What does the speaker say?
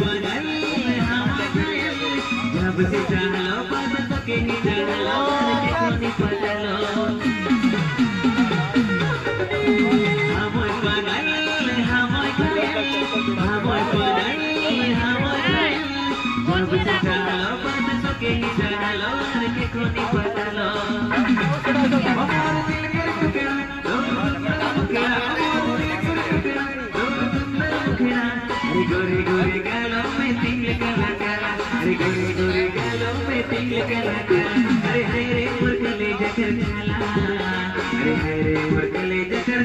बदल हम बदल जब से चढ़लो पर्वत के निचढ़लो कितनी पललो हम बदल हम बदल हम बदल हम बदल जब से चढ़लो पर्वत के निचढ़लो अरे गोरी गोरी गालों में तिल कला कला अरे गोरी गोरी गालों में तिल कला कला अरे हरे पर कले जकर खाला अरे हरे पर कले जकर